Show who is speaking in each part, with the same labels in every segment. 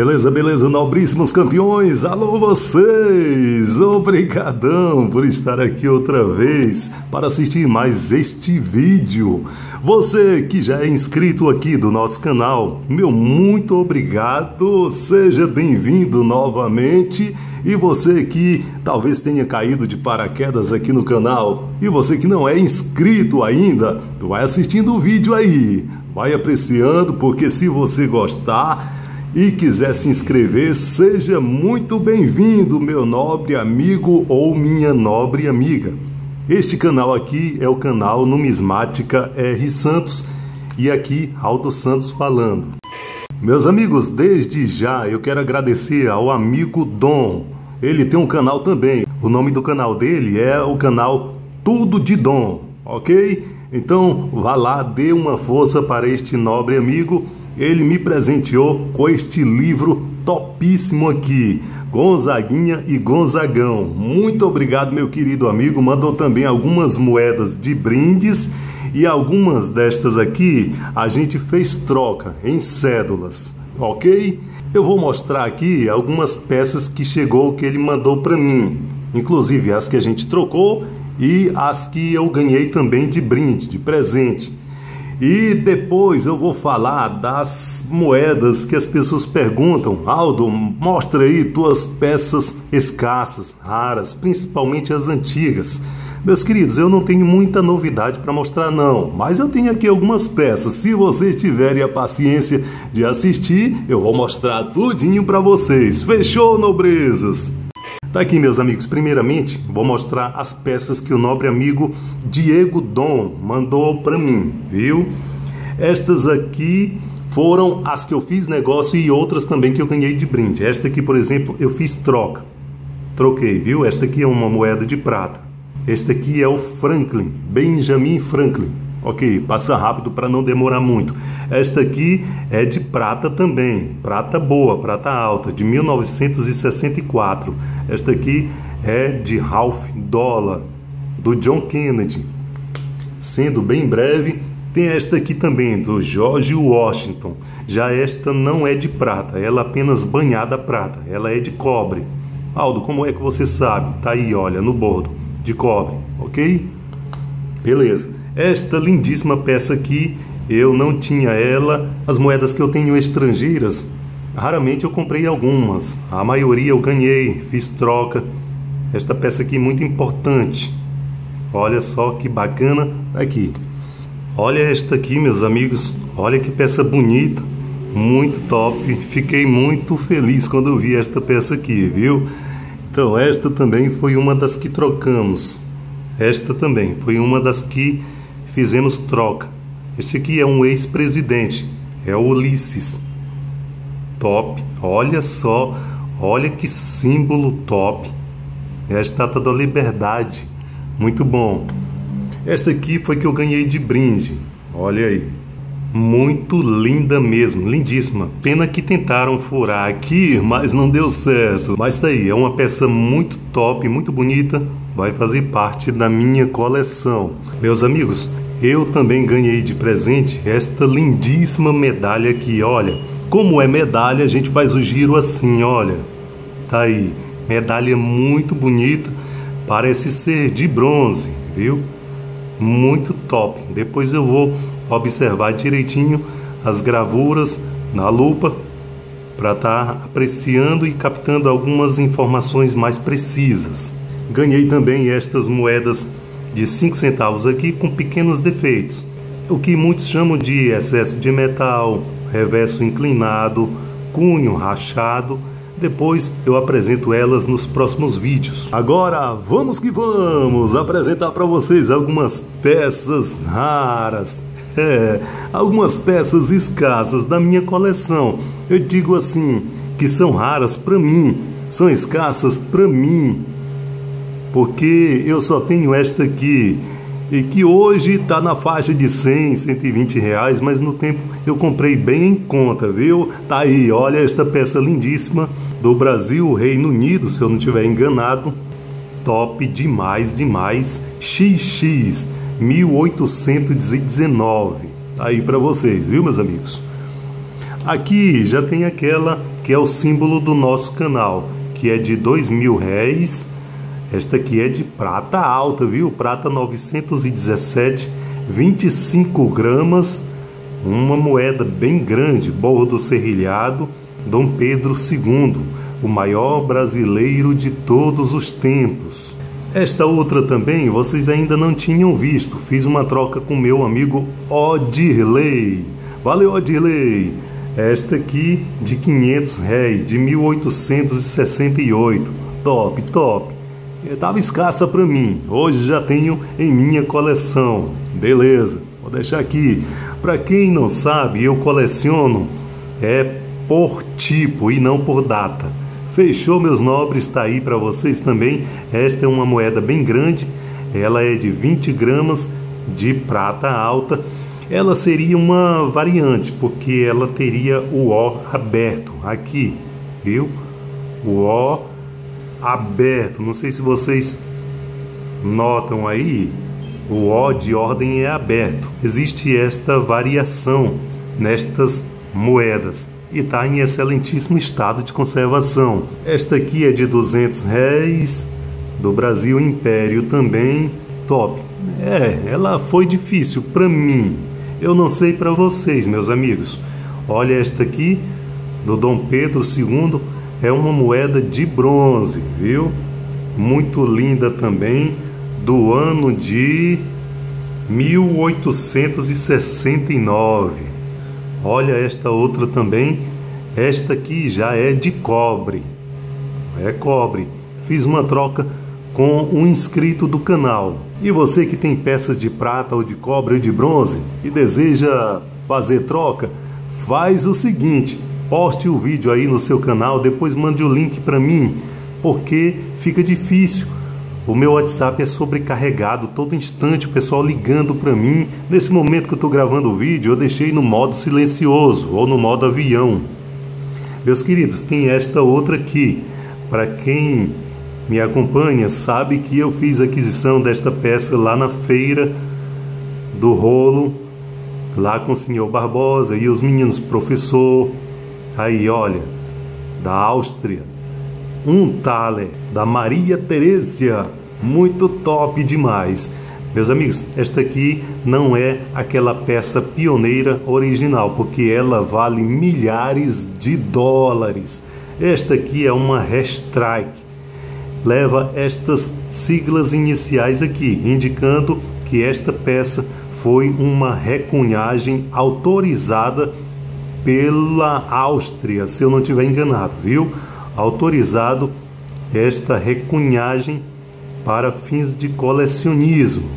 Speaker 1: Beleza, beleza, nobríssimos campeões. Alô vocês. Obrigadão por estar aqui outra vez para assistir mais este vídeo. Você que já é inscrito aqui do nosso canal, meu muito obrigado. Seja bem-vindo novamente. E você que talvez tenha caído de paraquedas aqui no canal, e você que não é inscrito ainda, vai assistindo o vídeo aí. Vai apreciando, porque se você gostar, e quiser se inscrever, seja muito bem-vindo, meu nobre amigo ou minha nobre amiga. Este canal aqui é o canal Numismática R Santos e aqui Aldo Santos falando. Meus amigos, desde já eu quero agradecer ao amigo Dom. Ele tem um canal também. O nome do canal dele é o canal Tudo de Dom, ok? Então vá lá, dê uma força para este nobre amigo ele me presenteou com este livro topíssimo aqui, Gonzaguinha e Gonzagão. Muito obrigado, meu querido amigo. Mandou também algumas moedas de brindes e algumas destas aqui a gente fez troca em cédulas, ok? Eu vou mostrar aqui algumas peças que chegou que ele mandou para mim, inclusive as que a gente trocou e as que eu ganhei também de brinde, de presente. E depois eu vou falar das moedas que as pessoas perguntam. Aldo, mostra aí tuas peças escassas, raras, principalmente as antigas. Meus queridos, eu não tenho muita novidade para mostrar não, mas eu tenho aqui algumas peças. Se vocês tiverem a paciência de assistir, eu vou mostrar tudinho para vocês. Fechou, nobrezas? Tá aqui, meus amigos. Primeiramente, vou mostrar as peças que o nobre amigo Diego Dom mandou para mim, viu? Estas aqui foram as que eu fiz negócio e outras também que eu ganhei de brinde. Esta aqui, por exemplo, eu fiz troca. Troquei, viu? Esta aqui é uma moeda de prata. Este aqui é o Franklin, Benjamin Franklin. Ok, passa rápido para não demorar muito. Esta aqui é de prata também, prata boa, prata alta, de 1964. Esta aqui é de Ralph Dollar, do John Kennedy. Sendo bem breve, tem esta aqui também, do George Washington. Já esta não é de prata, ela apenas banhada prata, ela é de cobre. Aldo, como é que você sabe? Tá aí, olha, no bordo, de cobre, ok? Beleza. Esta lindíssima peça aqui, eu não tinha ela. As moedas que eu tenho estrangeiras, raramente eu comprei algumas. A maioria eu ganhei, fiz troca. Esta peça aqui muito importante. Olha só que bacana aqui. Olha esta aqui, meus amigos. Olha que peça bonita, muito top. Fiquei muito feliz quando eu vi esta peça aqui, viu? Então, esta também foi uma das que trocamos. Esta também foi uma das que fizemos troca. Este aqui é um ex-presidente, é Ulisses. Top, olha só, olha que símbolo top. É a estátua da liberdade, muito bom. Esta aqui foi que eu ganhei de brinde, olha aí. Muito linda mesmo, lindíssima. Pena que tentaram furar aqui, mas não deu certo. Mas tá aí, é uma peça muito top, muito bonita. Vai fazer parte da minha coleção. Meus amigos, eu também ganhei de presente esta lindíssima medalha aqui, olha. Como é medalha, a gente faz o giro assim, olha. Tá aí, medalha muito bonita, parece ser de bronze, viu? Muito top. Depois eu vou observar direitinho as gravuras na lupa para estar tá apreciando e captando algumas informações mais precisas. Ganhei também estas moedas de 5 centavos aqui com pequenos defeitos, o que muitos chamam de excesso de metal, reverso inclinado, cunho rachado. Depois eu apresento elas nos próximos vídeos. Agora vamos que vamos apresentar para vocês algumas peças raras. É, algumas peças escassas da minha coleção. Eu digo assim, que são raras para mim, são escassas para mim. Porque eu só tenho esta aqui e que hoje está na faixa de 100, 120 reais, mas no tempo eu comprei bem em conta, viu? Tá aí, olha esta peça lindíssima. Do Brasil, Reino Unido, se eu não estiver enganado, top demais, demais, XX 1819, tá aí para vocês, viu meus amigos? Aqui já tem aquela que é o símbolo do nosso canal, que é de dois mil réis. Esta aqui é de prata alta, viu? Prata 917, 25 gramas, uma moeda bem grande, bordo serrilhado, Dom Pedro II, o maior brasileiro de todos os tempos. Esta outra também vocês ainda não tinham visto. Fiz uma troca com meu amigo Odirley. Valeu, Odirley! Esta aqui de 500 réis, de 1868. Top, top. Estava escassa para mim. Hoje já tenho em minha coleção. Beleza, vou deixar aqui. Para quem não sabe, eu coleciono é por tipo e não por data. Fechou, meus nobres? Está aí para vocês também. Esta é uma moeda bem grande. Ela é de 20 gramas de prata alta ela seria uma variante, porque ela teria o O aberto aqui, viu? O O aberto. Não sei se vocês notam aí, o O de ordem é aberto. Existe esta variação nestas moedas e está em excelentíssimo estado de conservação. Esta aqui é de 200 réis, do Brasil Império também, top. É, ela foi difícil para mim, eu não sei para vocês, meus amigos. Olha esta aqui, do Dom Pedro II, é uma moeda de bronze, viu? Muito linda também, do ano de 1869. Olha esta outra também, esta aqui já é de cobre. É cobre. Fiz uma troca com um inscrito do canal. E você que tem peças de prata ou de cobre ou de bronze e deseja fazer troca, faz o seguinte: poste o vídeo aí no seu canal, depois mande o link para mim, porque fica difícil. O meu WhatsApp é sobrecarregado todo instante, o pessoal ligando para mim. Nesse momento que eu estou gravando o vídeo, eu deixei no modo silencioso ou no modo avião. Meus queridos, tem esta outra aqui. Para quem me acompanha sabe que eu fiz aquisição desta peça lá na feira do rolo, lá com o senhor Barbosa e os meninos professor. Aí, olha, da Áustria, um Thaler da Maria Teresa, muito top demais. Meus amigos, esta aqui não é aquela peça pioneira original, porque ela vale milhares de dólares. Esta aqui é uma Restrike leva estas siglas iniciais aqui, indicando que esta peça foi uma recunhagem autorizada pela Áustria, se eu não estiver enganado, viu? Autorizado esta recunhagem para fins de colecionismo.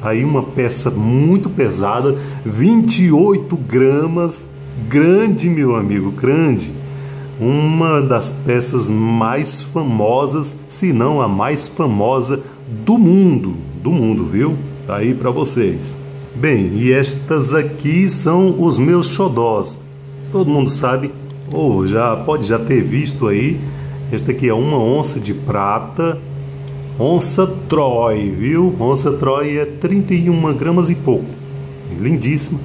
Speaker 1: Tá aí uma peça muito pesada, 28 gramas, grande, meu amigo, grande uma das peças mais famosas, se não a mais famosa do mundo, do mundo, viu? Tá aí para vocês. Bem, e estas aqui são os meus xodós. Todo mundo sabe, ou já pode já ter visto aí. Esta aqui é uma onça de prata, onça Troy, viu? Onça Troy é 31 gramas e pouco. Lindíssima,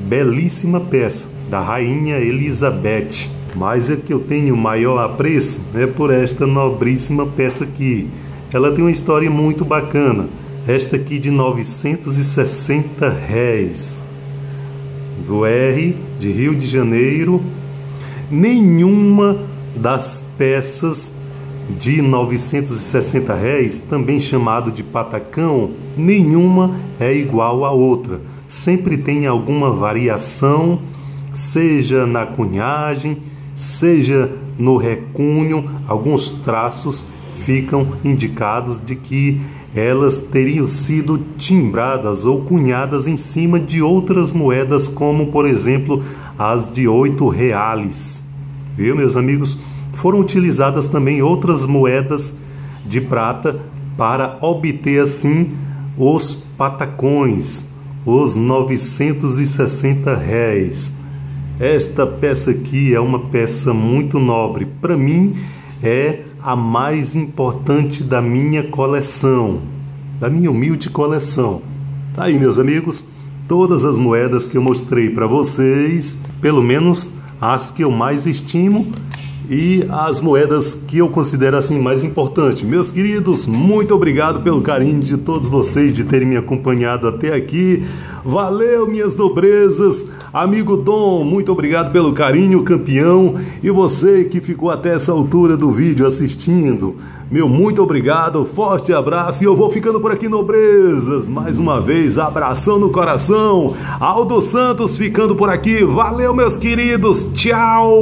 Speaker 1: belíssima peça da rainha Elizabeth mas é que eu tenho maior apreço é por esta nobríssima peça aqui. Ela tem uma história muito bacana. Esta aqui de 960 réis. Do R de Rio de Janeiro. Nenhuma das peças de 960 réis, também chamado de patacão, nenhuma é igual à outra. Sempre tem alguma variação, seja na cunhagem, seja no recunho, alguns traços ficam indicados de que elas teriam sido timbradas ou cunhadas em cima de outras moedas, como por exemplo as de oito reais. Viu, meus amigos? Foram utilizadas também outras moedas de prata para obter assim os patacões, os 960 réis. Esta peça aqui é uma peça muito nobre. Para mim, é a mais importante da minha coleção, da minha humilde coleção. Tá aí, meus amigos, todas as moedas que eu mostrei para vocês, pelo menos as que eu mais estimo e as moedas que eu considero assim mais importantes. Meus queridos, muito obrigado pelo carinho de todos vocês de terem me acompanhado até aqui. Valeu, minhas nobrezas. Amigo Dom, muito obrigado pelo carinho, campeão. E você que ficou até essa altura do vídeo assistindo. Meu muito obrigado, forte abraço e eu vou ficando por aqui, nobrezas. Mais uma vez, abração no coração. Aldo Santos ficando por aqui. Valeu, meus queridos. Tchau.